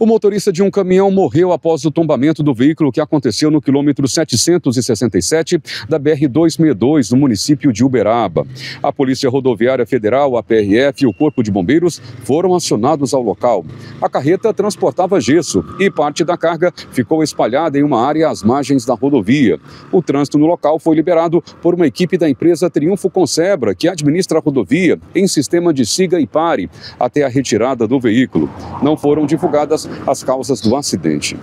O motorista de um caminhão morreu após o tombamento do veículo que aconteceu no quilômetro 767 da BR-262, no município de Uberaba. A Polícia Rodoviária Federal, a PRF e o Corpo de Bombeiros foram acionados ao local. A carreta transportava gesso e parte da carga ficou espalhada em uma área às margens da rodovia. O trânsito no local foi liberado por uma equipe da empresa Triunfo Concebra, que administra a rodovia em sistema de siga e pare, até a retirada do veículo. Não foram divulgadas as causas do acidente.